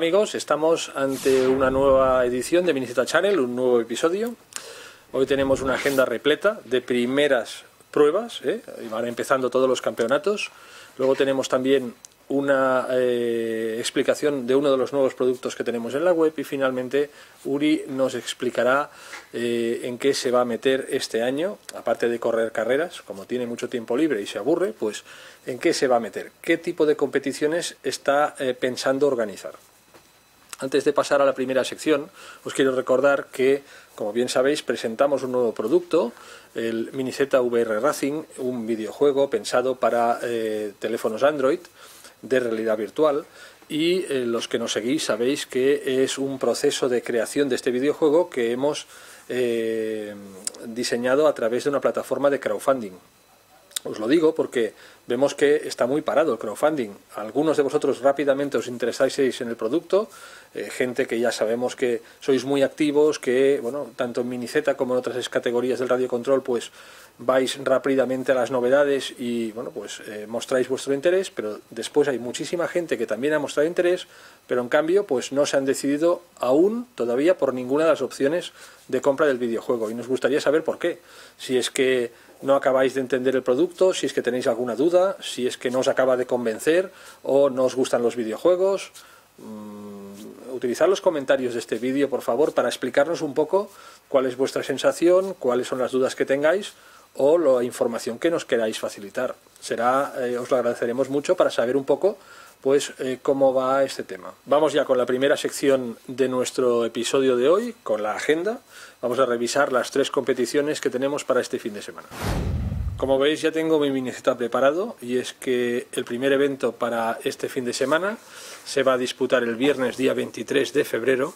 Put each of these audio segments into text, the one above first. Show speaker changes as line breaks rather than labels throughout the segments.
amigos, estamos ante una nueva edición de Miniceta Channel, un nuevo episodio. Hoy tenemos una agenda repleta de primeras pruebas, ¿eh? van empezando todos los campeonatos. Luego tenemos también una eh, explicación de uno de los nuevos productos que tenemos en la web y finalmente Uri nos explicará eh, en qué se va a meter este año, aparte de correr carreras, como tiene mucho tiempo libre y se aburre, pues en qué se va a meter, qué tipo de competiciones está eh, pensando organizar. Antes de pasar a la primera sección, os quiero recordar que, como bien sabéis, presentamos un nuevo producto, el Miniceta VR Racing, un videojuego pensado para teléfonos Android de realidad virtual y eh, los que nos seguís sabéis que es un proceso de creación de este videojuego que hemos eh, diseñado a través de una plataforma de crowdfunding. Os lo digo porque vemos que está muy parado el crowdfunding. Algunos de vosotros rápidamente os interesáis en el producto, eh, gente que ya sabemos que sois muy activos, que bueno, tanto en Miniceta como en otras categorías del radio control, pues vais rápidamente a las novedades y bueno, pues eh, mostráis vuestro interés, pero después hay muchísima gente que también ha mostrado interés, pero en cambio pues no se han decidido aún todavía por ninguna de las opciones de compra del videojuego y nos gustaría saber por qué. Si es que no acabáis de entender el producto, si es que tenéis alguna duda, si es que no os acaba de convencer o no os gustan los videojuegos. Mm, utilizar los comentarios de este vídeo, por favor, para explicarnos un poco cuál es vuestra sensación, cuáles son las dudas que tengáis o la información que nos queráis facilitar. Será, eh, os lo agradeceremos mucho para saber un poco pues eh, cómo va este tema. Vamos ya con la primera sección de nuestro episodio de hoy, con la agenda. Vamos a revisar las tres competiciones que tenemos para este fin de semana. Como veis ya tengo mi miniceta preparado y es que el primer evento para este fin de semana se va a disputar el viernes día 23 de febrero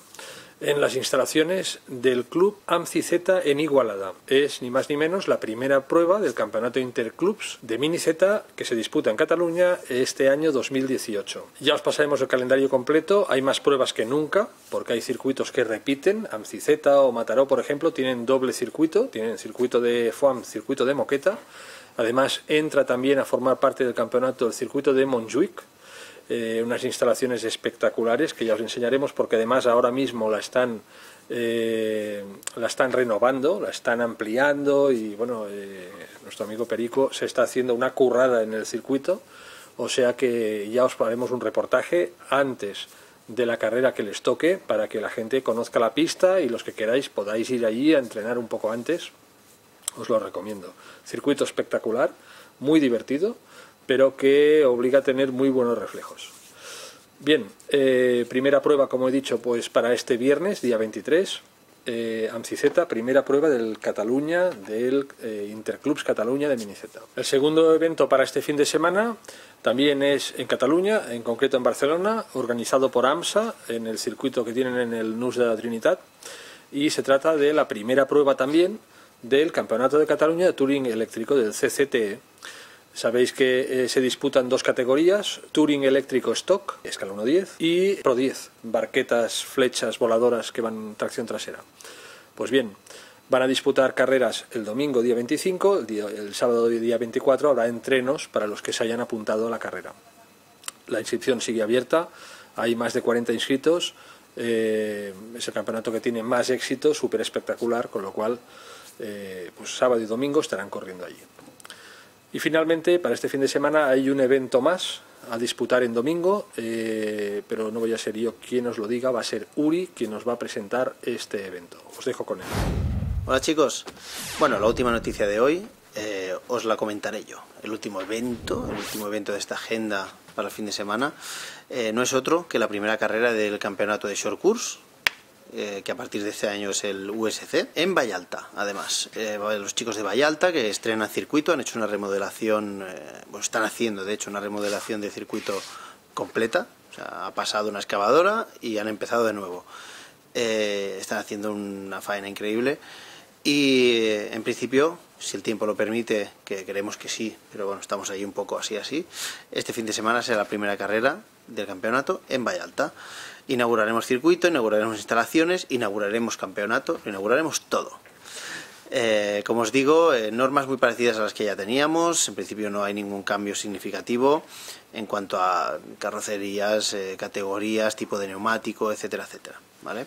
en las instalaciones del Club AMCI-Z en Igualada. Es ni más ni menos la primera prueba del Campeonato Interclubs de Mini Z que se disputa en Cataluña este año 2018. Ya os pasaremos el calendario completo, hay más pruebas que nunca, porque hay circuitos que repiten, AMCI-Z o Mataró, por ejemplo, tienen doble circuito, tienen circuito de FOAM, circuito de Moqueta, Además, entra también a formar parte del campeonato el circuito de Montjuic, eh, unas instalaciones espectaculares que ya os enseñaremos porque además ahora mismo la están eh, la están renovando, la están ampliando y bueno, eh, nuestro amigo Perico se está haciendo una currada en el circuito, o sea que ya os haremos un reportaje antes de la carrera que les toque para que la gente conozca la pista y los que queráis podáis ir allí a entrenar un poco antes, os lo recomiendo. Circuito espectacular, muy divertido pero que obliga a tener muy buenos reflejos. Bien, eh, primera prueba, como he dicho, pues para este viernes, día 23, eh, Amciceta, primera prueba del Cataluña, del eh, Interclubs Cataluña de Miniceta. El segundo evento para este fin de semana también es en Cataluña, en concreto en Barcelona, organizado por AMSA en el circuito que tienen en el NUS de la Trinidad, y se trata de la primera prueba también del Campeonato de Cataluña de Touring Eléctrico del CCTE Sabéis que eh, se disputan dos categorías, Touring eléctrico stock, escala 1.10, y Pro 10, barquetas, flechas voladoras que van tracción trasera. Pues bien, van a disputar carreras el domingo día 25, el, sábado día 24 habrá entrenos para los que se hayan apuntado a la carrera. La inscripción sigue abierta, hay más de 40 inscritos, eh, es el campeonato que tiene más éxito, súper espectacular, con lo cual eh, pues sábado y domingo estarán corriendo allí. Y finalmente, para este fin de semana hay un evento más a disputar en domingo, eh, pero no voy a ser yo quien os lo diga, va a ser Uri quien nos va a presentar este evento. Os dejo con él.
Hola chicos, bueno, la última noticia de hoy eh, os la comentaré yo. El último evento, el último evento de esta agenda para el fin de semana, eh, no es otro que la primera carrera del campeonato de short course eh, que a partir de este año es el USC, en Vallalta, además. Eh, los chicos de Vallalta que estrenan circuito han hecho una remodelación, eh, pues están haciendo de hecho una remodelación de circuito completa, o sea, ha pasado una excavadora y han empezado de nuevo. están haciendo una faena increíble y en principio, si el tiempo lo permite, que creemos que sí, pero bueno, estamos ahí un poco así así, este fin de semana será la primera carrera del campeonato en Vallalta. Inauguraremos circuito, inauguraremos instalaciones, inauguraremos campeonato, inauguraremos todo. Eh, como os digo, eh, normas muy parecidas a las que ya teníamos. En principio no hay ningún cambio significativo en cuanto a carrocerías, eh, categorías, tipo de neumático, etcétera, etcétera. ¿vale?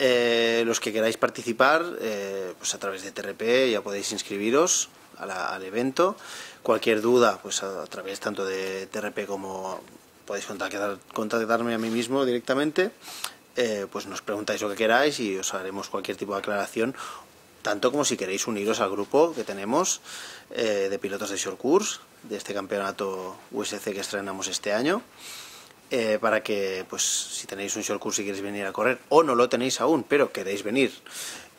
Los que queráis participar, pues a través de TRP ya podéis inscribiros al evento. Cualquier duda, pues a, través tanto de TRP como podéis contactar, contactarme a mí mismo directamente. pues nos preguntáis lo que queráis y os haremos cualquier tipo de aclaración tanto como si queréis uniros al grupo que tenemos eh, de pilotos de short course de este campeonato USC que estrenamos este año eh, para que pues si tenéis un short course y queréis venir a correr o no lo tenéis aún pero queréis venir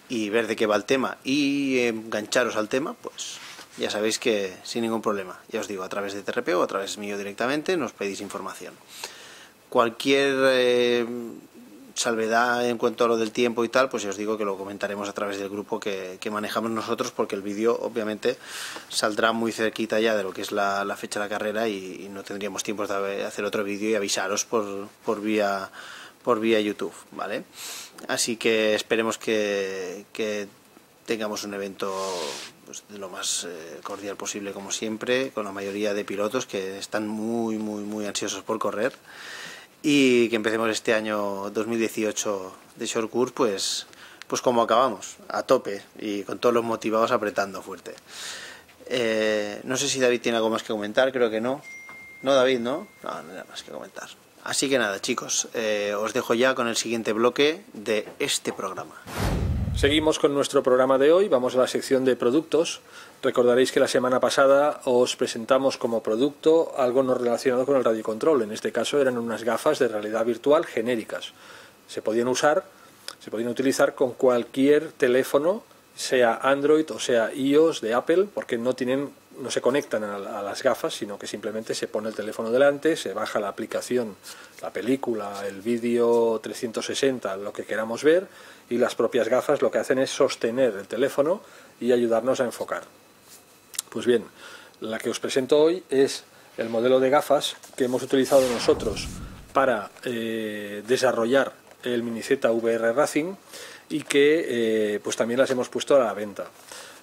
y ver de qué va el tema y engancharos al tema pues ya sabéis que sin ningún problema. Ya os digo a través de TRP o a través mío directamente nos pedís información. Cualquier eh, salvedad en cuanto a lo del tiempo y tal, pues ya os digo que lo comentaremos a través del grupo que, manejamos nosotros, porque el vídeo obviamente saldrá muy cerquita ya de lo que es la, fecha de la carrera y, no tendríamos tiempo de hacer otro vídeo y avisaros por, por, vía, por vía YouTube, ¿vale? Así que esperemos que, tengamos un evento pues, lo más eh, cordial posible como siempre, con la mayoría de pilotos que están muy, muy, muy ansiosos por correr y que empecemos este año 2018 de short course pues pues como acabamos a tope y con todos los motivados apretando fuerte. Eh, no sé si David tiene algo más que comentar creo que no. No David no no no nada más que comentar. Así que nada chicos eh, os dejo ya con el siguiente bloque de este programa
Seguimos con nuestro programa de hoy, vamos a la sección de productos. Recordaréis que la semana pasada os presentamos como producto algo no relacionado con el radiocontrol. En este caso eran unas gafas de realidad virtual genéricas. Se podían usar, se podían utilizar con cualquier teléfono, sea Android o sea iOS de Apple, porque no tienen no se conectan a, las gafas, sino que simplemente se pone el teléfono delante, se baja la aplicación, la película, el vídeo 360, lo que queramos ver, y las propias gafas lo que hacen es sostener el teléfono y ayudarnos a enfocar. Pues bien, la que os presento hoy es el modelo de gafas que hemos utilizado nosotros para eh, desarrollar el Miniceta VR Racing y que eh, pues también las hemos puesto a la venta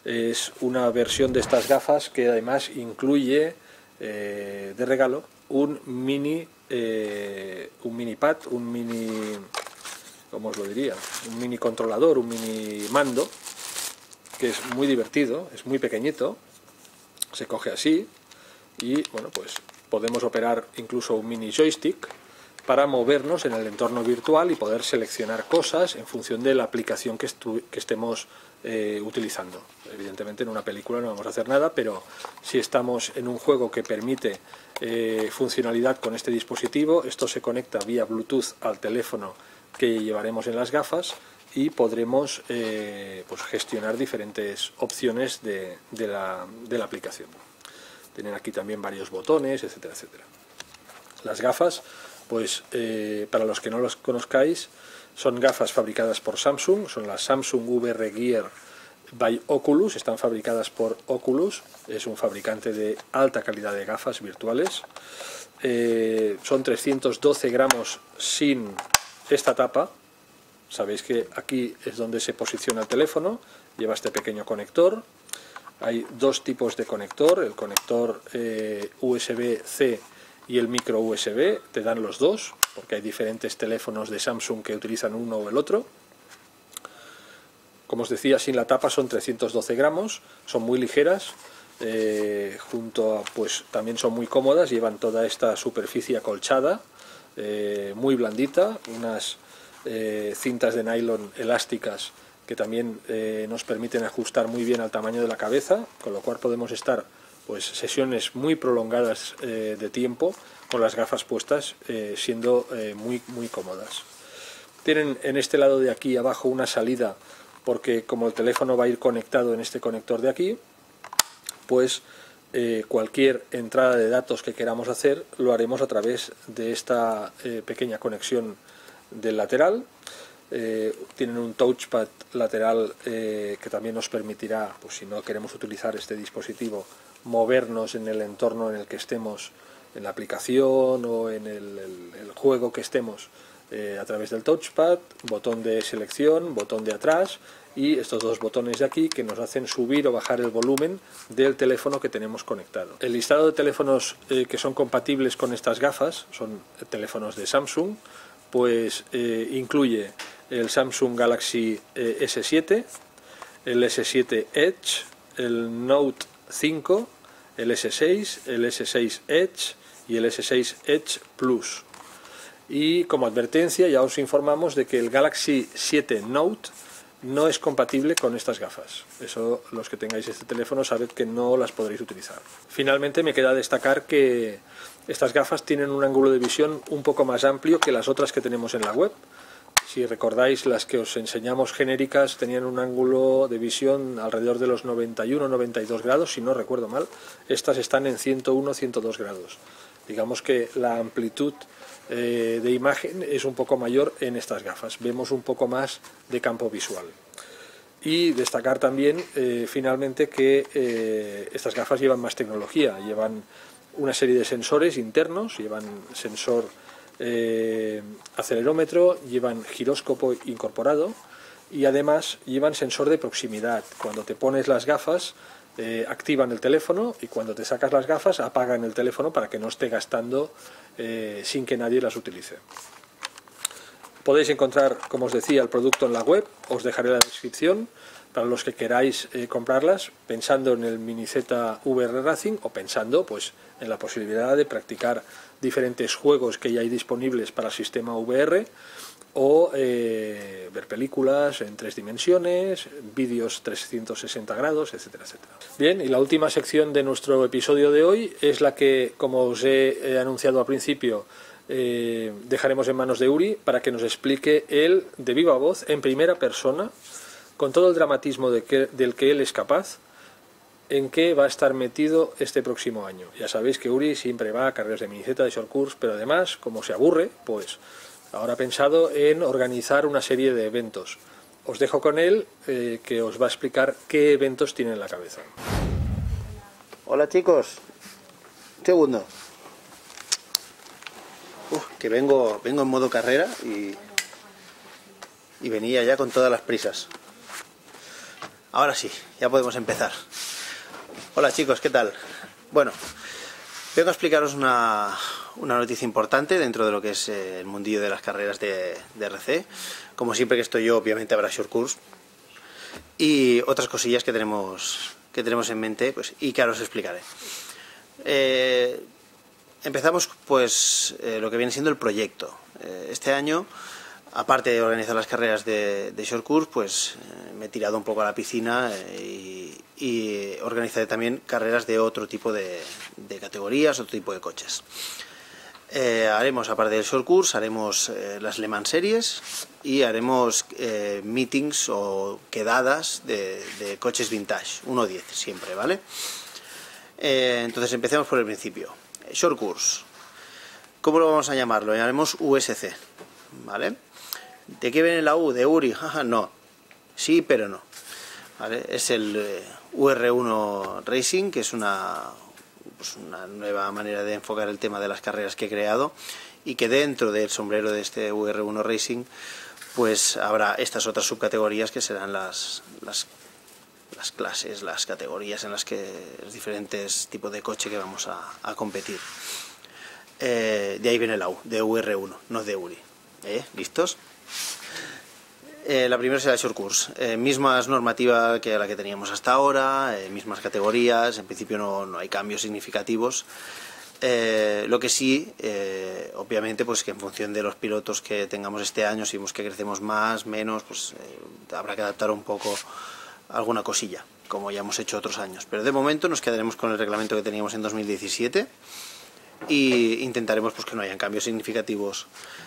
es una versión de estas gafas que además incluye eh, de regalo un mini un mini pad, un mini ¿cómo os lo diría? un mini controlador, un mini mando que es muy divertido, es muy pequeñito se coge así y bueno pues podemos operar incluso un mini joystick para movernos en el entorno virtual y poder seleccionar cosas en función de la aplicación que, que estemos eh, utilizando. Evidentemente en una película no vamos a hacer nada, pero si estamos en un juego que permite eh, funcionalidad con este dispositivo, esto se conecta vía Bluetooth al teléfono que llevaremos en las gafas y podremos eh, pues gestionar diferentes opciones de, la, aplicación. Tienen aquí también varios botones, etcétera, etcétera. Las gafas, pues para los que no los conozcáis, son gafas fabricadas por Samsung, son las Samsung VR Gear by Oculus, están fabricadas por Oculus, es un fabricante de alta calidad de gafas virtuales. Eh, son 312 gramos sin esta tapa. Sabéis que aquí es donde se posiciona el teléfono, lleva este pequeño conector. Hay dos tipos de conector, el conector eh, USB-C y el micro USB, te dan los dos, porque hay diferentes teléfonos de Samsung que utilizan uno o el otro. Como os decía, sin la tapa son 312 gramos, son muy ligeras, eh, junto a, pues también son muy cómodas, llevan toda esta superficie acolchada, eh, muy blandita, unas eh, cintas de nylon elásticas que también nos permiten ajustar muy bien al tamaño de la cabeza, con lo cual podemos estar pues sesiones muy prolongadas eh, de tiempo con las gafas puestas eh, siendo eh, muy muy cómodas. Tienen en este lado de aquí abajo una salida porque como el teléfono va a ir conectado en este conector de aquí pues cualquier entrada de datos que queramos hacer lo haremos a través de esta pequeña conexión del lateral. Tienen un touchpad lateral que también nos permitirá, pues si no queremos utilizar este dispositivo, movernos en el entorno en el que estemos, en la aplicación o en el, juego que estemos eh, a través del touchpad, botón de selección, botón de atrás y estos dos botones de aquí que nos hacen subir o bajar el volumen del teléfono que tenemos conectado. El listado de teléfonos eh, que son compatibles con estas gafas son teléfonos de Samsung, pues eh, incluye el Samsung Galaxy eh, S7, el S7 Edge, el Note 5, el S6, el S6 Edge y el S6 Edge Plus. Y como advertencia ya os informamos de que el Galaxy 7 Note no es compatible con estas gafas. Eso los que tengáis este teléfono sabed que no las podréis utilizar. Finalmente me queda destacar que estas gafas tienen un ángulo de visión un poco más amplio que las otras que tenemos en la web. Si recordáis, las que os enseñamos genéricas tenían un ángulo de visión alrededor de los 91-92 grados, si no recuerdo mal. Estas están en 101-102 grados. Digamos que la amplitud eh, de imagen es un poco mayor en estas gafas. Vemos un poco más de campo visual. Y destacar también, eh, finalmente, que eh, estas gafas llevan más tecnología. Llevan una serie de sensores internos, llevan sensor acelerómetro, llevan giróscopo incorporado y además llevan sensor de proximidad. Cuando te pones las gafas, activan el teléfono y cuando te sacas las gafas apagan el teléfono para que no esté gastando eh, sin que nadie las utilice. Podéis encontrar, como os decía, el producto en la web, os dejaré la descripción para los que queráis eh, comprarlas pensando en el Miniceta VR Racing o pensando pues en la posibilidad de practicar diferentes juegos que ya hay disponibles para el sistema VR o eh, ver películas en tres dimensiones, vídeos 360 grados, etcétera, etcétera. Bien, y la última sección de nuestro episodio de hoy es la que, como os he anunciado al principio, eh, dejaremos en manos de Uri para que nos explique él de viva voz, en primera persona, con todo el dramatismo del que él es capaz, en qué va a estar metido este próximo año. Ya sabéis que Uri siempre va a carreras de miniceta, de short course, pero además, como se aburre, pues ahora ha pensado en organizar una serie de eventos. Os dejo con él, eh, que os va a explicar qué eventos tiene en la cabeza.
Hola chicos, segundo. que vengo, vengo en modo carrera y, y venía ya con todas las prisas. Ahora sí, ya podemos empezar. Hola chicos, ¿qué tal? Bueno, vengo a explicaros una, una noticia importante dentro de lo que es eh, el mundillo de las carreras de, RC. Como siempre que estoy yo, obviamente habrá short course. Y otras cosillas que tenemos, que tenemos en mente pues, y que ahora os explicaré. Eh, empezamos pues eh, lo que viene siendo el proyecto. este año, aparte de organizar las carreras de, short course, pues me he tirado un poco a la piscina y, y organizaré también carreras de otro tipo de, de categorías, otro tipo de coches. Eh, haremos, aparte del short course, haremos eh, las Le Mans Series y haremos eh, meetings o quedadas de, coches vintage, 1-10 siempre, ¿vale? entonces empecemos por el principio. Short course. ¿Cómo lo vamos a llamarlo? Lo llamaremos USC, ¿vale? ¿De qué viene la U? ¿De Uri? no. Sí, pero no. ¿Vale? Es el UR1 Racing, que es una, pues una nueva manera de enfocar el tema de las carreras que he creado y que dentro del sombrero de este UR1 Racing pues habrá estas otras subcategorías que serán las, las, las clases, las categorías en las que los diferentes tipos de coche que vamos a, competir. Eh, de ahí viene la U, de UR1, no de URI. ¿Eh? ¿Listos? Eh, la primera será el short course. Eh, mismas normativas que la que teníamos hasta ahora, eh, mismas categorías, en principio no, hay cambios significativos. lo que sí, obviamente, pues que en función de los pilotos que tengamos este año, si vemos que crecemos más, menos, pues habrá que adaptar un poco alguna cosilla, como ya hemos hecho otros años. Pero de momento nos quedaremos con el reglamento que teníamos en 2017 y intentaremos pues que no hayan cambios significativos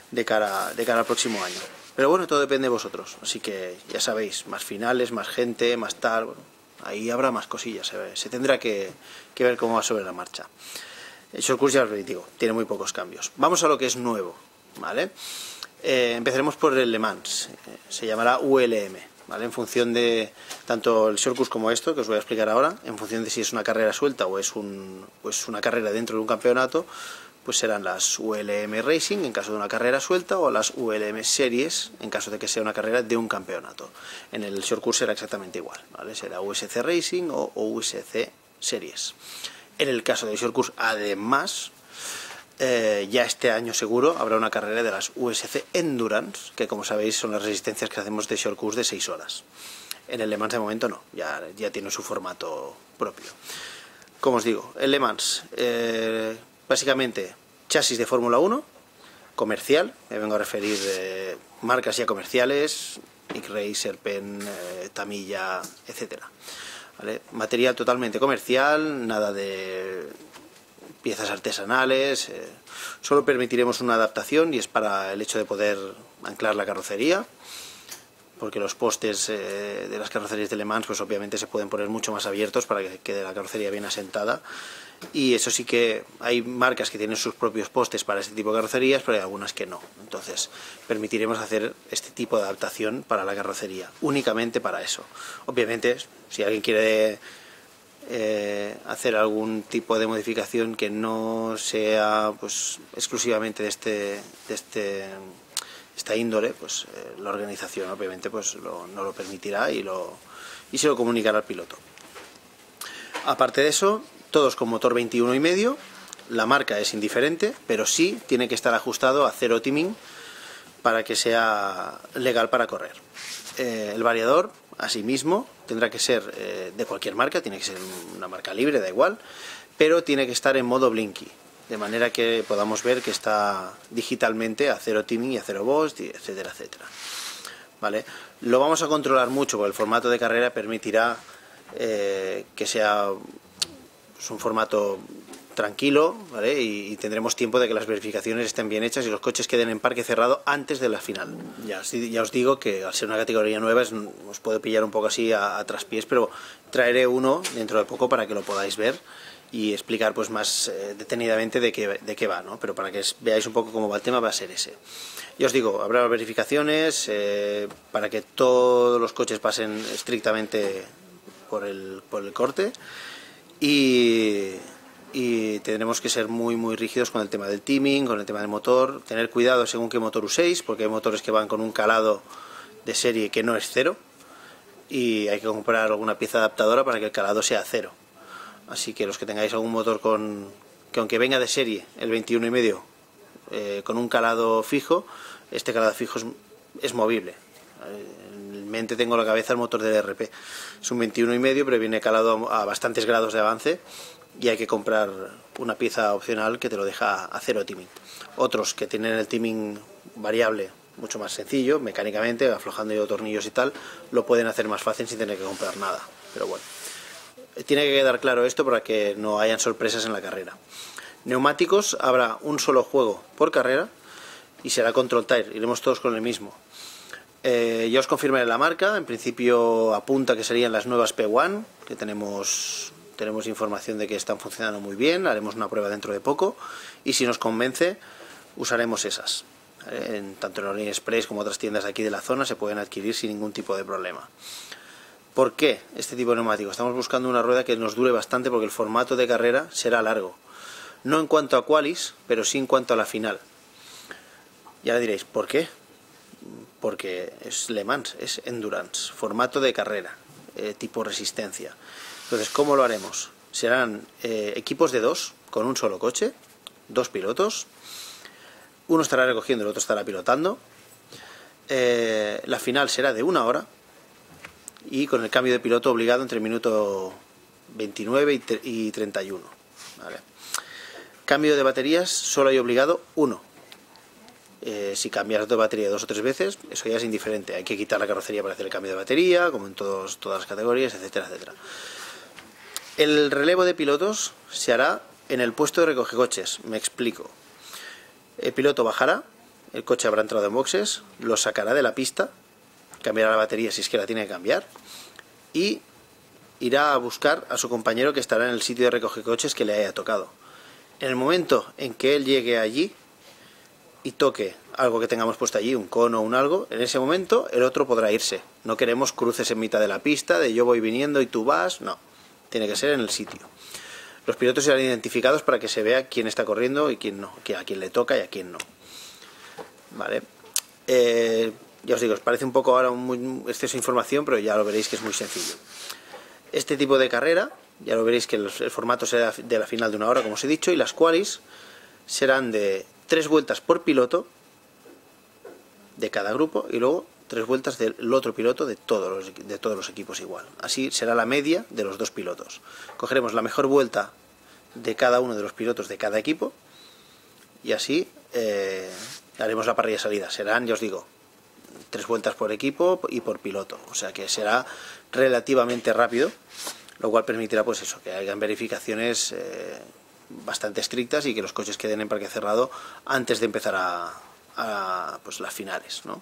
de cara, de cara al próximo año. Pero bueno, todo depende de vosotros. Así que ya sabéis, más finales, más gente, más tal. ahí habrá más cosillas. Se, tendrá que, ver cómo va sobre la marcha. El short ya os digo, tiene muy pocos cambios. Vamos a lo que es nuevo. ¿vale? Eh, empezaremos por el Le Mans. Eh, se llamará ULM. ¿vale? En función de tanto el short como esto, que os voy a explicar ahora, en función de si es una carrera suelta o es, un, una carrera dentro de un campeonato, pues serán las ULM Racing en caso de una carrera suelta o las ULM Series en caso de que sea una carrera de un campeonato. En el short course será exactamente igual, ¿vale? Será USC Racing o USC Series. En el caso del short course, además, eh, ya este año seguro habrá una carrera de las USC Endurance, que como sabéis son las resistencias que hacemos de short course de 6 horas. En el Le Mans de momento no, ya, ya tiene su formato propio. Como os digo, el Le Mans, eh, básicamente chasis de Fórmula 1, comercial, me vengo a referir marcas ya comerciales, Nick Serpen, eh, Tamilla, etcétera. Material totalmente comercial, nada de piezas artesanales, eh, solo permitiremos una adaptación y es para el hecho de poder anclar la carrocería porque los postes eh, de las carrocerías de Le Mans pues obviamente se pueden poner mucho más abiertos para que quede la carrocería bien asentada y eso sí que hay marcas que tienen sus propios postes para este tipo de carrocerías pero hay algunas que no entonces permitiremos hacer este tipo de adaptación para la carrocería únicamente para eso obviamente si alguien quiere eh, hacer algún tipo de modificación que no sea pues exclusivamente de este de este esta índole, pues eh, la organización obviamente pues no lo permitirá y, lo, y se lo comunicará al piloto. Aparte de eso, todos con motor 21 y medio, la marca es indiferente, pero sí tiene que estar ajustado a cero timing para que sea legal para correr. Eh, el variador, asimismo, tendrá que ser eh, de cualquier marca, tiene que ser una marca libre, da igual, pero tiene que estar en modo blinky de manera que podamos ver que está digitalmente a cero timing y a cero voz, etcétera, etcétera. ¿Vale? Lo vamos a controlar mucho porque el formato de carrera permitirá eh, que sea pues, un formato tranquilo ¿vale? y, tendremos tiempo de que las verificaciones estén bien hechas y los coches queden en parque cerrado antes de la final. Ya, ya os digo que al ser una categoría nueva os puede pillar un poco así a, a traspiés, pero traeré uno dentro de poco para que lo podáis ver y explicar pues más eh, detenidamente de qué, de qué va, ¿no? Pero para que veáis un poco cómo va el tema va a ser ese. Y os digo, habrá verificaciones eh, para que todos los coches pasen estrictamente por el, por el corte y, y tendremos que ser muy muy rígidos con el tema del teaming, con el tema del motor, tener cuidado según qué motor uséis, porque hay motores que van con un calado de serie que no es cero. Y hay que comprar alguna pieza adaptadora para que el calado sea cero. Así que los que tengáis algún motor con que aunque venga de serie el 21 y medio eh, con un calado fijo, este calado fijo es, movible. En mente tengo la cabeza el motor del RP. Es un 21 y medio, pero viene calado a bastantes grados de avance y hay que comprar una pieza opcional que te lo deja a cero timing. Otros que tienen el timing variable mucho más sencillo, mecánicamente, aflojando yo tornillos y tal, lo pueden hacer más fácil sin tener que comprar nada. Pero bueno tiene que quedar claro esto para que no hayan sorpresas en la carrera. Neumáticos, habrá un solo juego por carrera y será Control Tire, iremos todos con el mismo. Eh, ya os confirmaré la marca, en principio apunta que serían las nuevas P1, que tenemos, tenemos información de que están funcionando muy bien, haremos una prueba dentro de poco y si nos convence usaremos esas. En, tanto en Orient Express como otras tiendas aquí de la zona se pueden adquirir sin ningún tipo de problema. ¿Por qué este tipo de neumático? Estamos buscando una rueda que nos dure bastante porque el formato de carrera será largo. No en cuanto a qualis, pero sí en cuanto a la final. Ya le diréis, ¿por qué? Porque es Le Mans, es endurance, formato de carrera, eh, tipo resistencia. Entonces, ¿cómo lo haremos? Serán eh, equipos de dos, con un solo coche, dos pilotos. Uno estará recogiendo, el otro estará pilotando. Eh, la final será de una hora, y con el cambio de piloto obligado entre el minuto 29 y 31. Cambio de baterías, solo hay obligado uno. Eh, si cambias de batería dos o tres veces, eso ya es indiferente. Hay que quitar la carrocería para hacer el cambio de batería, como en todos, todas las categorías, etcétera, etcétera. El relevo de pilotos se hará en el puesto de recoge coches. Me explico. El piloto bajará, el coche habrá entrado en boxes, lo sacará de la pista cambiará la batería si es que la tiene que cambiar y irá a buscar a su compañero que estará en el sitio de recoge coches que le haya tocado. En el momento en que él llegue allí y toque algo que tengamos puesto allí, un cono o un algo, en ese momento el otro podrá irse. No queremos cruces en mitad de la pista, de yo voy viniendo y tú vas, no. Tiene que ser en el sitio. Los pilotos serán identificados para que se vea quién está corriendo y quién no, a quién le toca y a quién no. Vale. Eh, ya os digo, os parece un poco ahora muy exceso de información, pero ya lo veréis que es muy sencillo. Este tipo de carrera, ya lo veréis que el, formato será de la final de una hora, como os he dicho, y las qualis serán de tres vueltas por piloto de cada grupo y luego tres vueltas del otro piloto de todos los, de todos los equipos igual. Así será la media de los dos pilotos. Cogeremos la mejor vuelta de cada uno de los pilotos de cada equipo y así eh, haremos la parrilla salida. Serán, ya os digo, tres vueltas por equipo y por piloto. O sea que será relativamente rápido, lo cual permitirá pues eso, que hayan verificaciones eh, bastante estrictas y que los coches queden en parque cerrado antes de empezar a, pues las finales, ¿no?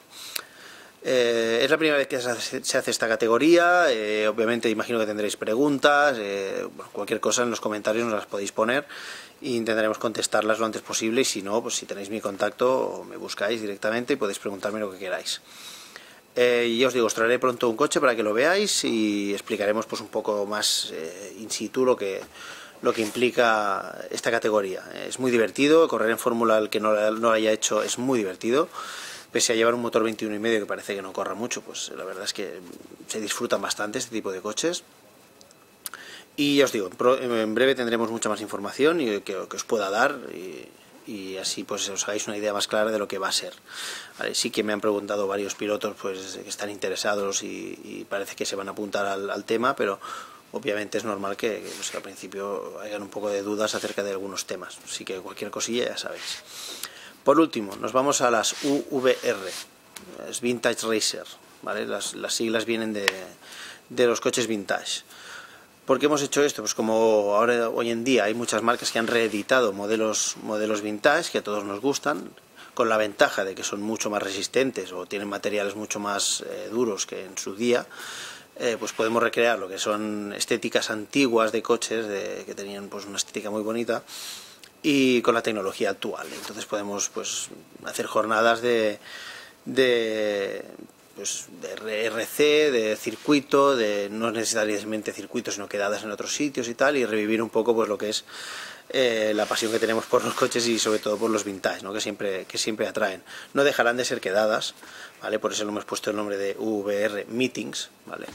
Eh, es la primera vez que se hace, esta categoría. Eh, obviamente, imagino que tendréis preguntas. cualquier cosa en los comentarios nos las podéis poner e intentaremos contestarlas lo antes posible. Y si no, pues si tenéis mi contacto, me buscáis directamente y podéis preguntarme lo que queráis. Eh, y os digo, os traeré pronto un coche para que lo veáis y explicaremos pues un poco más eh, in situ lo que, lo que implica esta categoría. Es muy divertido, correr en fórmula, el que no, lo haya hecho, es muy divertido. Pese a llevar un motor 21 y medio que parece que no corra mucho, pues la verdad es que se disfrutan bastante este tipo de coches. Y ya os digo, en breve tendremos mucha más información y que, os pueda dar y, así pues os hagáis una idea más clara de lo que va a ser. sí que me han preguntado varios pilotos pues que están interesados y, parece que se van a apuntar al, tema, pero obviamente es normal que, pues, al principio hayan un poco de dudas acerca de algunos temas. Así que cualquier cosilla ya sabéis. Por último, nos vamos a las UVR, es Vintage Racer. ¿vale? Las, siglas vienen de, de los coches vintage. ¿Por qué hemos hecho esto? Pues como ahora hoy en día hay muchas marcas que han reeditado modelos, modelos vintage que a todos nos gustan, con la ventaja de que son mucho más resistentes o tienen materiales mucho más eh, duros que en su día, eh, pues podemos recrear lo que son estéticas antiguas de coches que tenían pues una estética muy bonita y con la tecnología actual. Entonces podemos pues hacer jornadas de, de pues de RC, de circuito, de no necesariamente circuitos, sino quedadas en otros sitios y tal, y revivir un poco pues lo que es eh, la pasión que tenemos por los coches y sobre todo por los vintage, ¿no? que siempre que siempre atraen. No dejarán de ser quedadas, ¿vale? Por eso le hemos puesto el nombre de VR Meetings, ¿vale?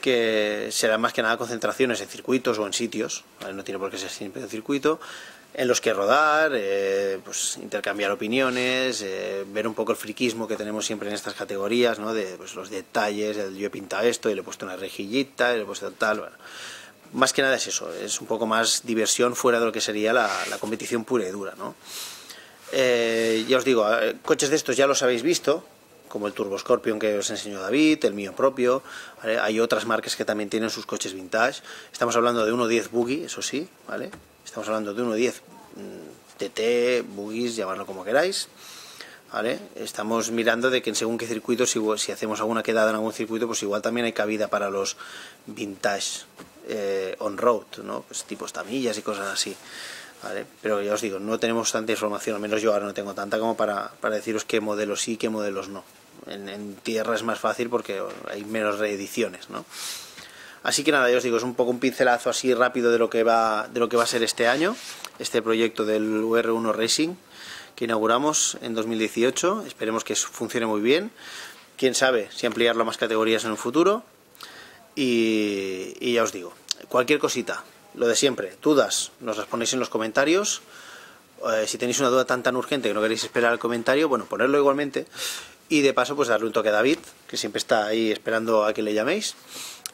que serán más que nada concentraciones en circuitos o en sitios, no tiene por qué ser siempre un circuito, en los que rodar, eh, pues intercambiar opiniones, eh, ver un poco el friquismo que tenemos siempre en estas categorías, ¿no? de pues, los detalles, yo he pintado esto y le he puesto una rejillita y le he puesto tal, bueno. Más que nada es eso, es un poco más diversión fuera de lo que sería la, competición pura y dura, ¿no? Eh, ya os digo, coches de estos ya los habéis visto, como el Turbo Scorpion que os enseñó David, el mío propio. Hay otras marcas que también tienen sus coches vintage. Estamos hablando de 1.10 Buggy, eso sí, ¿vale? Estamos hablando de 1.10 TT, mm, Buggies, llamarlo como queráis. Estamos mirando de que en según qué circuitos, si, si, hacemos alguna quedada en algún circuito, pues igual también hay cabida para los vintage eh, on-road, ¿no? Pues tipo estamillas y cosas así. Pero ya os digo, no tenemos tanta información, al menos yo ahora no tengo tanta como para, para deciros qué modelos sí y qué modelos no. En, tierra es más fácil porque hay menos reediciones, ¿no? Así que nada, yo os digo, es un poco un pincelazo así rápido de lo que va, de lo que va a ser este año, este proyecto del UR1 Racing que inauguramos en 2018. Esperemos que funcione muy bien. Quién sabe si ampliarlo a más categorías en un futuro. Y, ya os digo, cualquier cosita, lo de siempre, dudas, nos las ponéis en los comentarios. Eh, si tenéis una duda tan tan urgente que no queréis esperar al comentario, bueno, ponerlo igualmente. Y de paso, pues darle un toque a David, que siempre está ahí esperando a que le llaméis.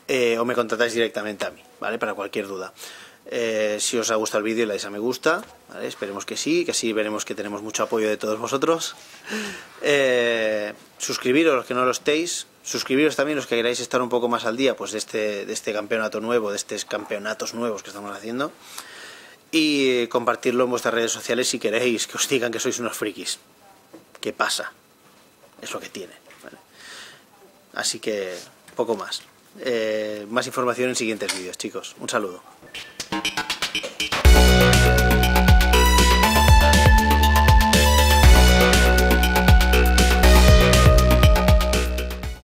Eh, o me contratáis directamente a mí, ¿vale? Para cualquier duda. Eh, si os ha gustado el vídeo, le dais a me gusta, esperemos que sí, que así veremos que tenemos mucho apoyo de todos vosotros. Eh, suscribiros los que no lo estéis, suscribiros también los que queráis estar un poco más al día pues de este, de este campeonato nuevo, de estos campeonatos nuevos que estamos haciendo. Y compartirlo en vuestras redes sociales si queréis, que os digan que sois unos frikis. ¿Qué pasa? Es lo que tiene. Así que poco más. Eh, más información en siguientes vídeos, chicos. Un saludo.